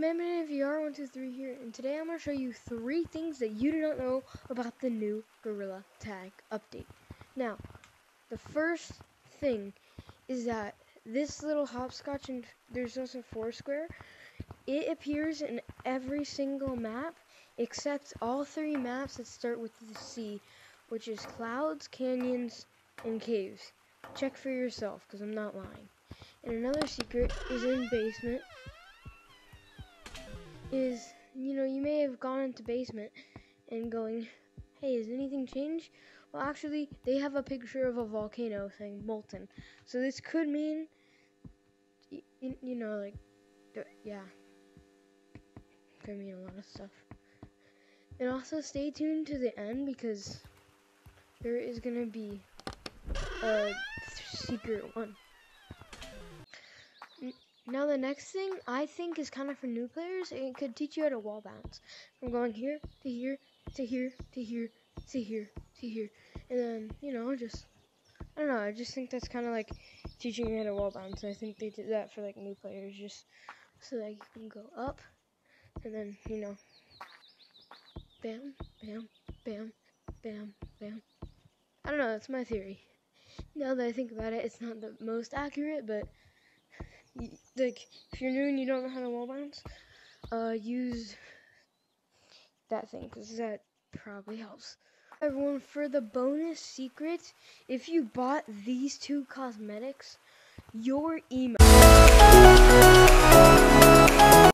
Madman VR123 here, and today I'm going to show you three things that you do not know about the new Gorilla Tag update. Now, the first thing is that this little hopscotch, and there's also Foursquare, it appears in every single map except all three maps that start with the C, which is clouds, canyons, and caves. Check for yourself, because I'm not lying. And another secret is in basement is, you know, you may have gone into basement and going, hey, has anything changed? Well, actually, they have a picture of a volcano saying molten. So this could mean, you, know, like, yeah, could mean a lot of stuff. And also stay tuned to the end because there is to be a secret one. Now the next thing I think is kind of for new players. It could teach you how to wall bounce from going here to here to here to here to here to here, and then you know just I don't know. I just think that's kind of like teaching you how to wall bounce. I think they did that for like new players just so that you can go up and then you know bam bam bam bam bam. I don't know. That's my theory. Now that I think about it, it's not the most accurate, but like if you're new and you don't know how to wall bounce, uh, use that thing because that probably helps. Everyone, for the bonus secret, if you bought these two cosmetics, your email.